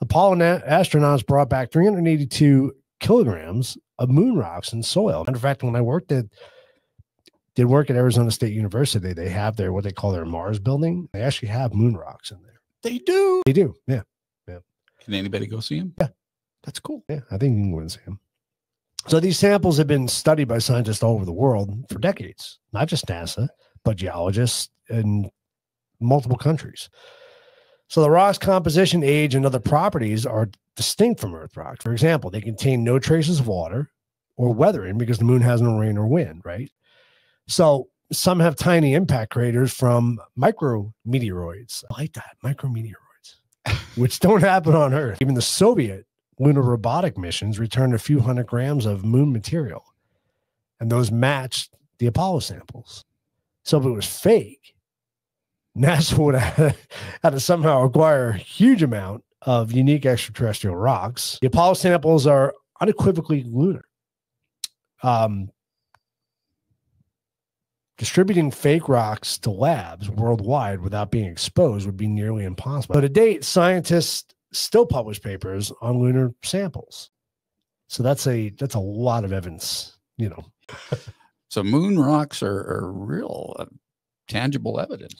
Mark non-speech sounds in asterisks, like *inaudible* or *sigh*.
Apollo na- astronauts brought back 382 kilograms of moon rocks and soil. Matter of fact, when I worked at did work at Arizona State University, they have their what they call their Mars building. They actually have moon rocks in there. They do. They do. Yeah. Yeah. Can anybody go see them? Yeah. That's cool. Yeah. I think you can go and see them. So these samples have been studied by scientists all over the world for decades, not just NASA, but geologists in multiple countries. So the rock's composition, age, and other properties are distinct from Earth rocks. For example, they contain no traces of water or weathering because the moon has no rain or wind, right? So some have tiny impact craters from micrometeoroids. I like that, micrometeoroids, *laughs* which don't happen on Earth. Even the Soviet lunar robotic missions returned a few hundred grams of moon material, and those matched the Apollo samples. So if it was fake, NASA would have had to somehow acquire a huge amount of unique extraterrestrial rocks. The Apollo samples are unequivocally lunar. Um, distributing fake rocks to labs worldwide without being exposed would be nearly impossible. But to date, scientists still publish papers on lunar samples. So that's a that's a lot of evidence, you know. *laughs* So moon rocks are, are real uh, tangible evidence.